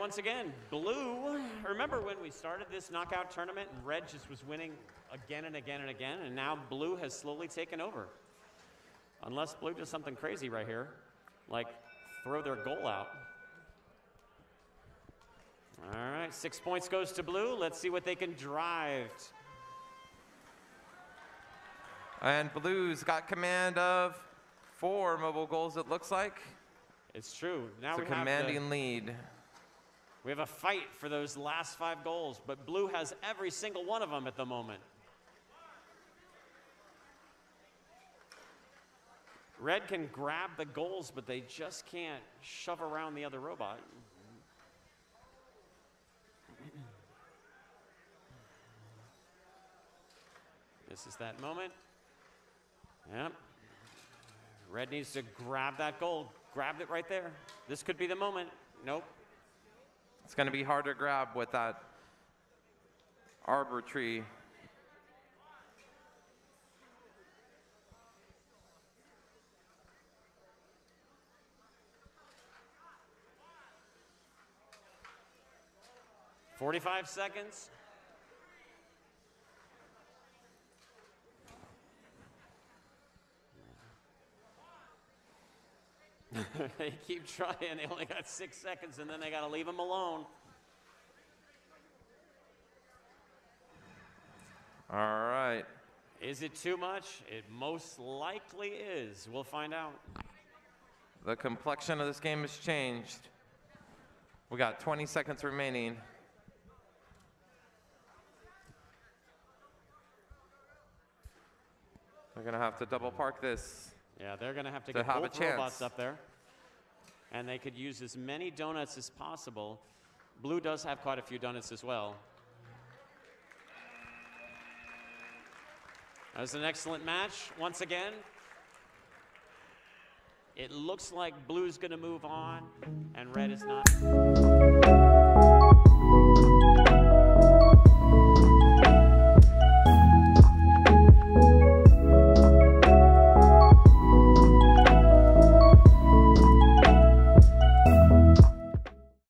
once again, blue. Remember when we started this knockout tournament and red just was winning again and again and again, and now blue has slowly taken over. Unless blue does something crazy right here, like throw their goal out. All right, six points goes to blue. Let's see what they can drive. And Blue's got command of four mobile goals, it looks like. It's true. Now It's a we have, commanding the, lead. We have a fight for those last five goals, but blue has every single one of them at the moment. Red can grab the goals, but they just can't shove around the other robot. This is that moment. Yep. Red needs to grab that goal. Grabbed it right there. This could be the moment. Nope. It's going to be hard to grab with that arbor tree. Forty-five seconds. they keep trying. They only got six seconds, and then they got to leave him alone. All right. Is it too much? It most likely is. We'll find out. The complexion of this game has changed. We got 20 seconds remaining. They're going to have to double park this. Yeah, they're going to have to To get have a both robots up there. And they could use as many donuts as possible. Blue does have quite a few donuts as well. That was an excellent match once again. It looks like blue's going to move on, and red is not.